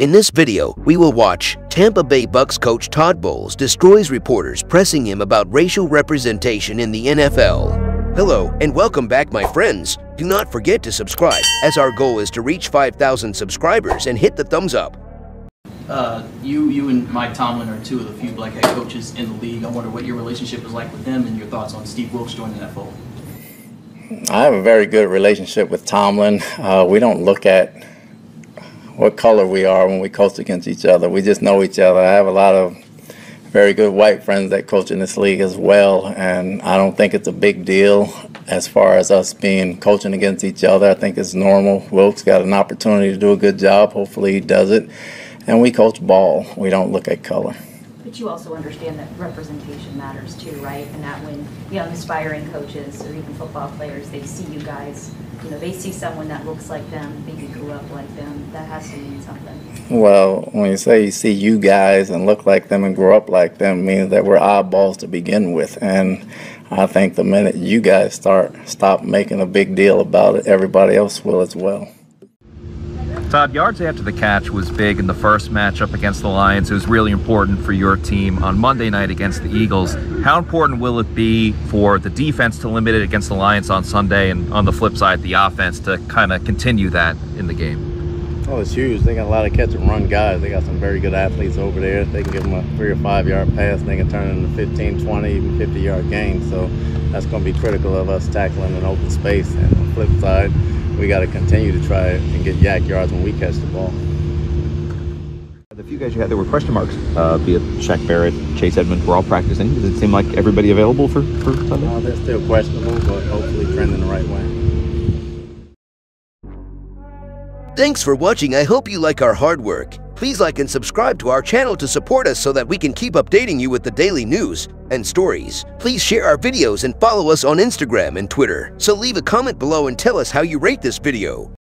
In this video, we will watch Tampa Bay Bucs coach Todd Bowles destroys reporters pressing him about racial representation in the NFL. Hello and welcome back my friends. Do not forget to subscribe as our goal is to reach 5,000 subscribers and hit the thumbs up. Uh, you, you and Mike Tomlin are two of the few black head coaches in the league. I wonder what your relationship is like with him and your thoughts on Steve Wilks joining that fold. I have a very good relationship with Tomlin. Uh, we don't look at what color we are when we coach against each other. We just know each other. I have a lot of very good white friends that coach in this league as well, and I don't think it's a big deal as far as us being coaching against each other. I think it's normal. Wilks got an opportunity to do a good job. Hopefully, he does it. And we coach ball. We don't look at color. But you also understand that representation matters too, right? And that when young aspiring coaches or even football players, they see you guys, you know, they see someone that looks like them, maybe grew up like them, that has to mean something. Well, when you say you see you guys and look like them and grow up like them, means that we're eyeballs to begin with. And I think the minute you guys start stop making a big deal about it, everybody else will as well. Todd, yards after the catch was big in the first matchup against the Lions. It was really important for your team on Monday night against the Eagles. How important will it be for the defense to limit it against the Lions on Sunday, and on the flip side, the offense to kind of continue that in the game? Oh, it's huge. They got a lot of catch and run guys. They got some very good athletes over there. They can give them a three or five yard pass, they can turn it into 15, 20, even 50 yard gain. So that's going to be critical of us tackling an open space. And on the flip side, we got to continue to try and get YAC yards when we catch the ball. The few guys you had there were question marks, uh, be it Shaq Barrett, Chase Edmonds, were all practicing. Does it seem like everybody available for, for Sunday? Uh, they're still questionable, but hopefully trending the right way. Thanks for watching. I hope you like our hard work. Please like and subscribe to our channel to support us so that we can keep updating you with the daily news and stories. Please share our videos and follow us on Instagram and Twitter. So leave a comment below and tell us how you rate this video.